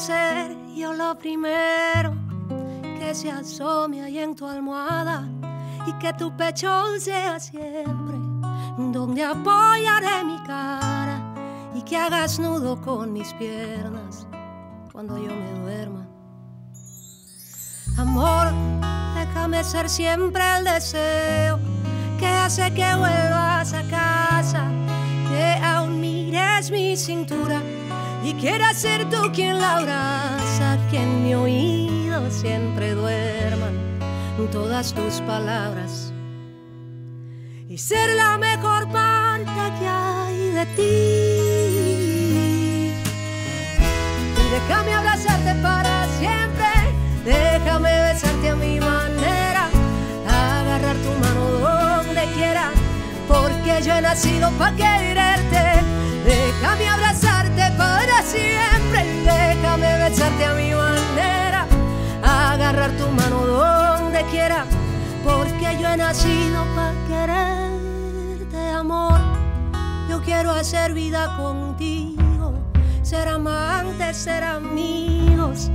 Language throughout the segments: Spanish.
ser yo lo primero que se asome ahí en tu almohada y que tu pecho sea siempre donde apoyaré mi cara y que hagas nudo con mis piernas cuando yo me duerma. Amor, déjame ser siempre el deseo que hace que vuelvas a casa, que aún mires mi cintura y quieras ser tú quien la abraza, que en mi oído siempre duerman todas tus palabras y ser la mejor parte que hay de ti. Y déjame abrazarte para siempre, déjame besarte a mi manera, agarrar tu mano donde quiera, porque yo he nacido para quererte. Déjame siempre, déjame besarte a mi manera, agarrar tu mano donde quiera porque yo he nacido para quererte, amor. Yo quiero hacer vida contigo, ser amantes, ser amigos,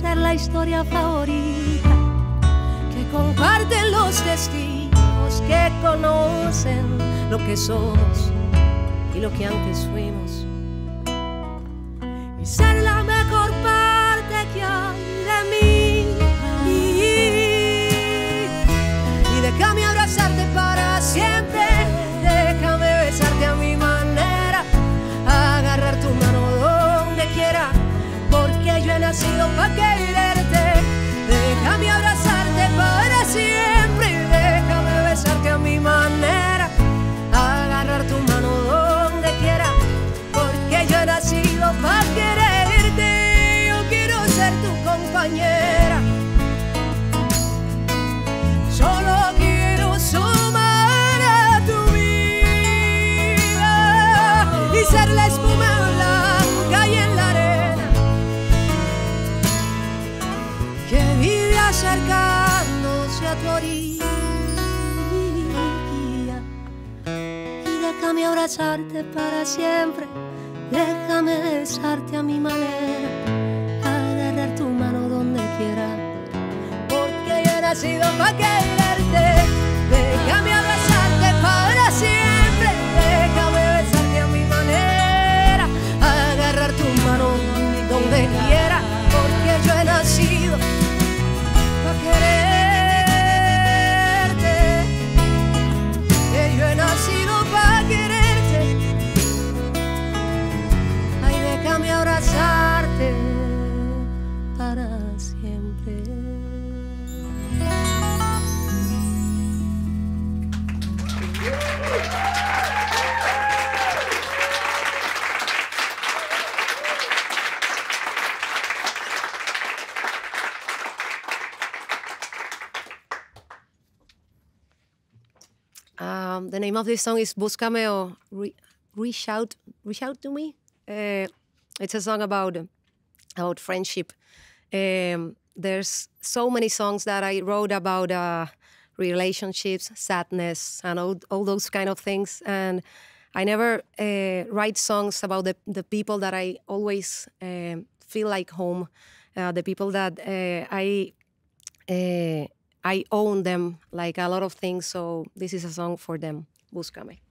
ser la historia favorita que comparten los testigos que conocen lo que somos y lo que antes fuimos. Y ser déjame abrazarte para siempre, déjame besarte a mi manera, agarrar tu mano donde quiera porque yo he nacido para quererte. Déjame abrazarte name of this song is Búscame o Re- Reach Out, Reach Out to Me. Uh, it's a song about about friendship. Um, there's so many songs that I wrote about uh, relationships, sadness, and all, all those kind of things. And I never uh, write songs about the, the people that I always um feel like home, uh, the people that uh, I uh, I own them like a lot of things. So this is a song for them. Búscame.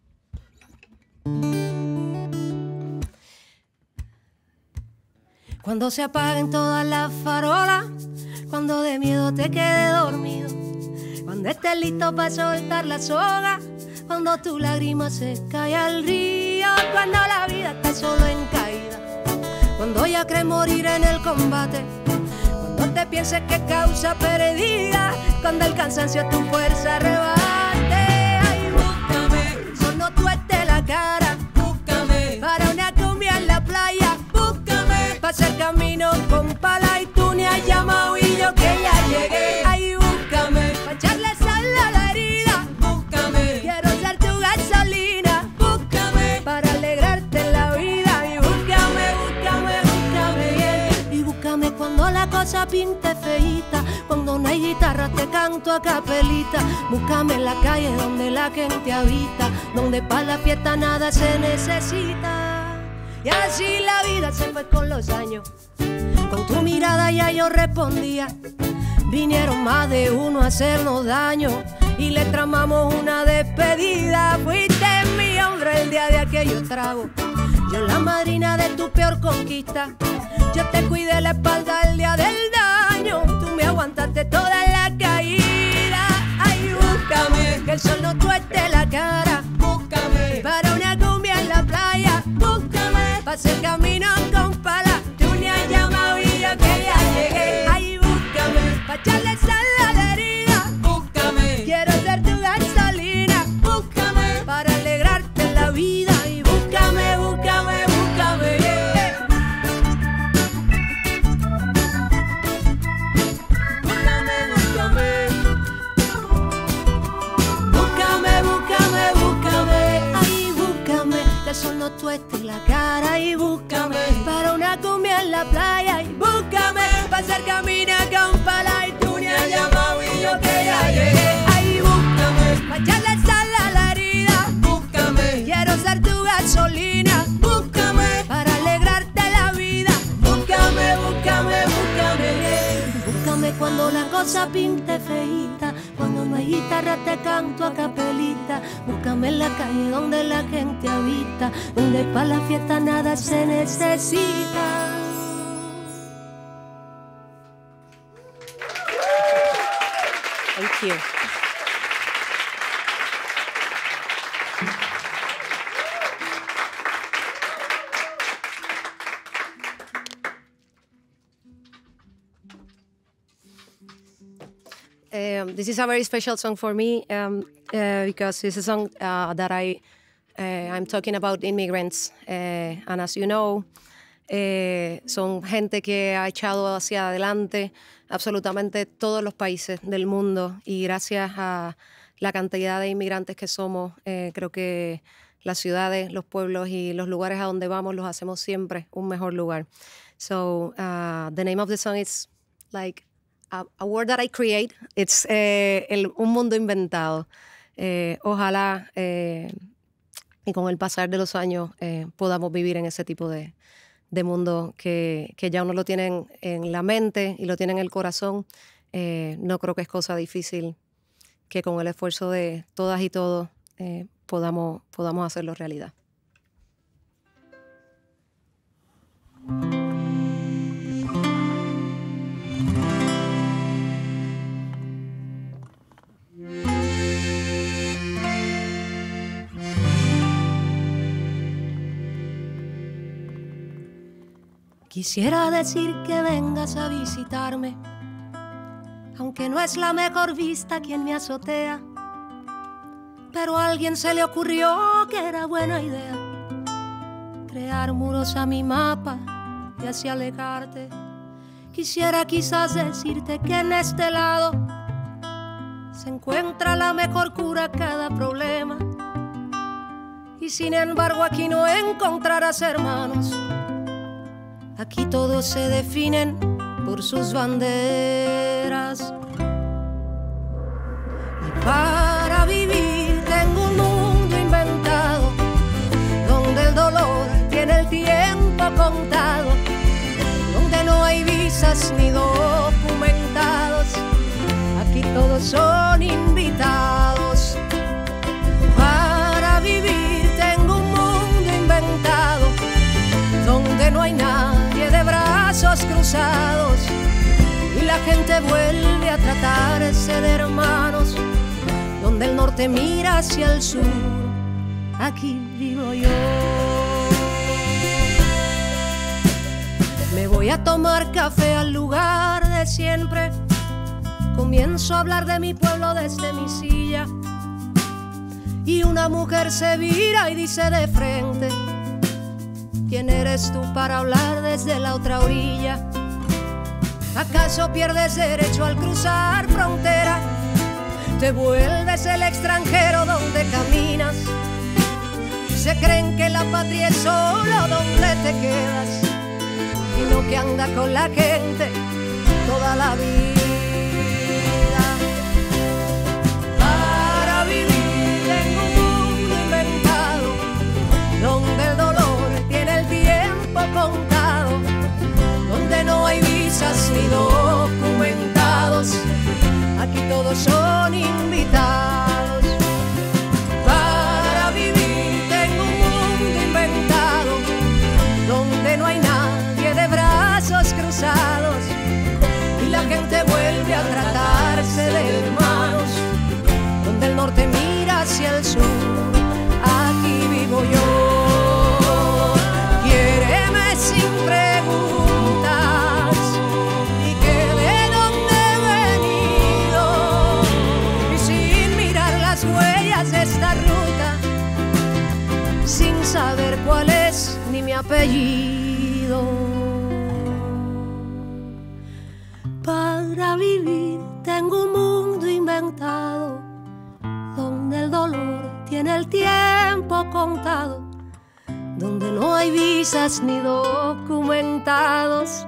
Cuando se apaguen todas las farolas, cuando de miedo te quede dormido, cuando estés listo para soltar la soga, cuando tu lágrima se cae al río, cuando la vida está solo en caída, cuando ya crees morir en el combate, cuando te pienses que causa perdida, cuando el cansancio tu fuerza rebate, ay, estés la cara, búscame, para una cumbia en la playa, búscame, para hacer camino con pala y tú ni has llamado y yo que ya llegué, ay, búscame, para echarle sal a la herida, búscame, quiero ser tu gasolina, búscame, para alegrarte la vida. Y búscame, búscame, búscame y búscame cuando la cosa pinte feita, guitarra te canto a capelita, búscame en la calle donde la gente habita, donde para la fiesta nada se necesita. Y así la vida se fue con los años. Con tu mirada ya yo respondía. Vinieron más de uno a hacernos daño y le tramamos una despedida. Fuiste mi hombre el día de aquello trago. Yo la madrina de tu peor conquista. Yo te cuidé la espalda el día del aguantaste toda la caída. Ay, búscame, que el sol no tueste la cara. Búscame, para una cumbia en la playa. Búscame, para hacer cosa pinte feita. Cuando no hay guitarra te canto a capelita. Búscame en la calle donde la gente habita. Donde para la fiesta nada se necesita. Thank you. Um, this is a very special song for me um, uh, because it's a song uh, that I uh, I'm talking about immigrants, uh, and as you know, eh, son gente que ha echado hacia adelante absolutamente todos los países del mundo y gracias a la cantidad de inmigrantes que somos, eh, creo que las ciudades, los pueblos y los lugares a donde vamos los hacemos siempre un mejor lugar. So uh, the name of the song is like a, word that I create. It's eh, el- un mundo inventado. Eh, ojalá eh, y con el pasar de los años eh, podamos vivir en ese tipo de, mundo que, ya uno lo tiene en, en la mente y lo tiene en el corazón. No creo que es cosa difícil que con el esfuerzo de todas y todos podamos, podamos hacerlo realidad. Quisiera decir que vengas a visitarme, aunque no es la mejor vista aquí en mi azotea. Pero a alguien se le ocurrió que era buena idea crear muros a mi mapa y así alejarte. Quisiera quizás decirte que en este lado se encuentra la mejor cura a cada problema. Y sin embargo aquí no encontrarás hermanos. Aquí todos se definen por sus banderas. Y para vivir tengo un mundo inventado, donde el dolor tiene el tiempo contado, donde no hay visas ni documentados. Aquí todos son y la gente vuelve a tratarse de hermanos, donde el norte mira hacia el sur, aquí vivo yo. Me voy a tomar café al lugar de siempre, comienzo a hablar de mi pueblo desde mi silla y una mujer se vira y dice de frente, ¿Quién eres tú para hablar desde la otra orilla? ¿Acaso pierdes derecho al cruzar frontera? ¿Te vuelves el extranjero donde caminas? Se creen que la patria es solo donde te quedas y no que anda con la gente toda la vida. quizás ni documentados, aquí todos son invitados. Para vivir en un mundo inventado, donde no hay nadie de brazos cruzados, y la gente vuelve a tratarse de hermanos, donde el norte mira hacia el sur. Para vivir tengo un mundo inventado donde el dolor tiene el tiempo contado, donde no hay visas ni documentados.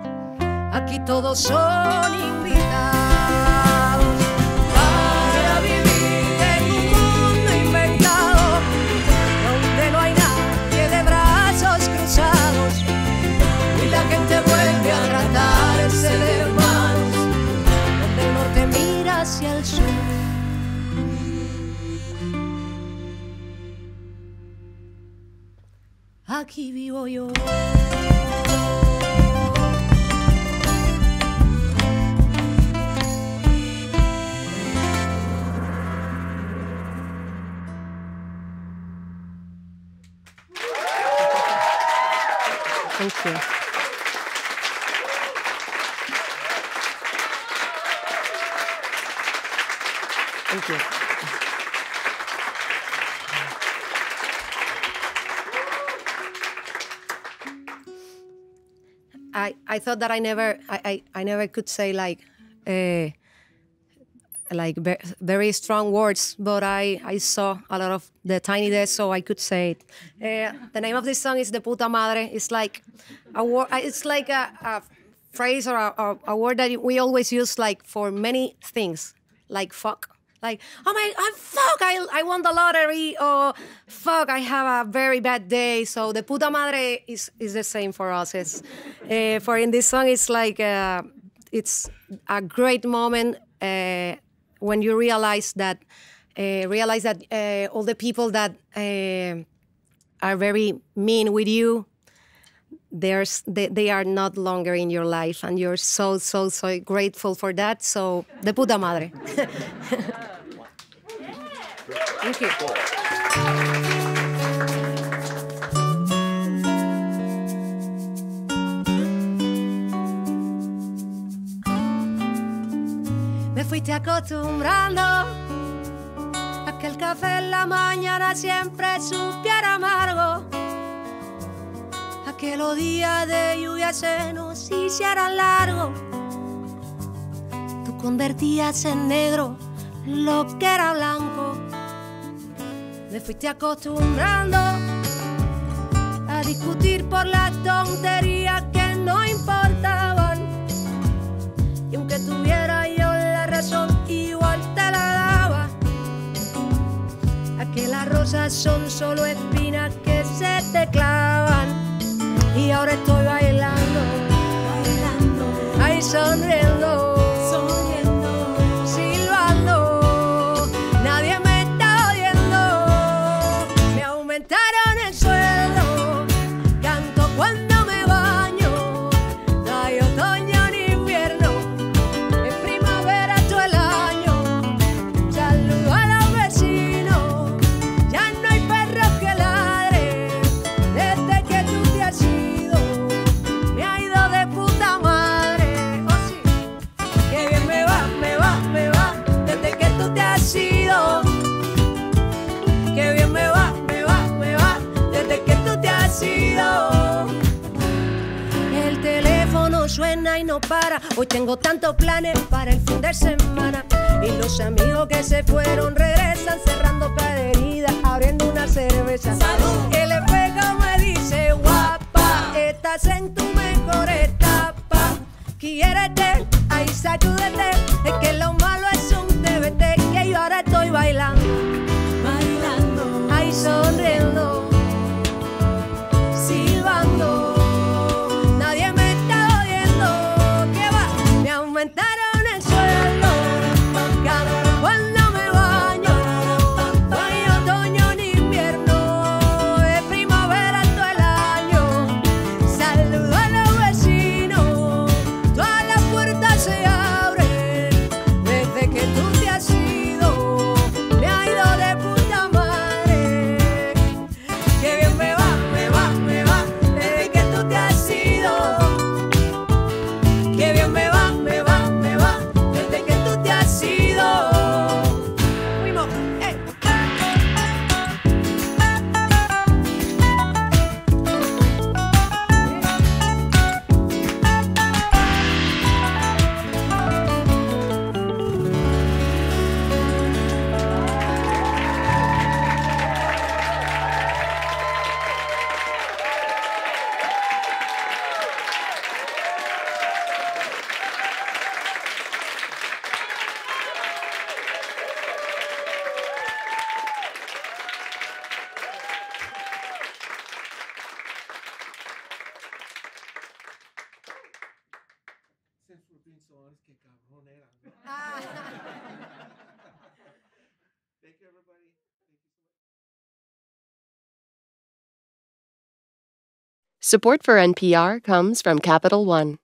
Aquí todos son invitados. Hacia el sur. Aquí vivo yo. Thank you. I, I thought that I never I, I, I never could say like uh, like ve- very strong words, but I, I saw a lot of the tiny desk, so I could say it. Uh, the name of this song is "De puta madre." It's like a word. It's like a, a phrase or a, a, a word that we always use like for many things, like fuck. Like, oh my, oh, fuck, I, I won the lottery, or fuck, I have a very bad day. So the puta madre is, is the same for us. It's, uh, for in this song, it's like, uh, it's a great moment uh, when you realize that, realize that all the people that are very mean with you, there's they, they are not longer in your life and you're so so so grateful for that. So de puta madre. Thank you. Me fuiste acostumbrando a que el café en la mañana siempre supiera amargo que los días de lluvia se nos hicieran largos. Tú convertías en negro lo que era blanco. Me fuiste acostumbrando a discutir por las tonterías que no importaban. Y aunque tuviera yo la razón, igual te la daba. A que las rosas son solo espinas que se te clavan ahora estoy bailando, bailando, ahí sonriendo, y no para. Hoy tengo tantos planes para el fin de semana. Y los amigos que se fueron regresan cerrando cada herida, abriendo una cerveza. El espejo me dice, guapa, estás en tu mejor etapa. Quiérete, ahí sacúdete. Es que lo malo es un TBT. Que yo ahora estoy bailando, bailando, ahí sonriendo Support for NPR comes from Capital One.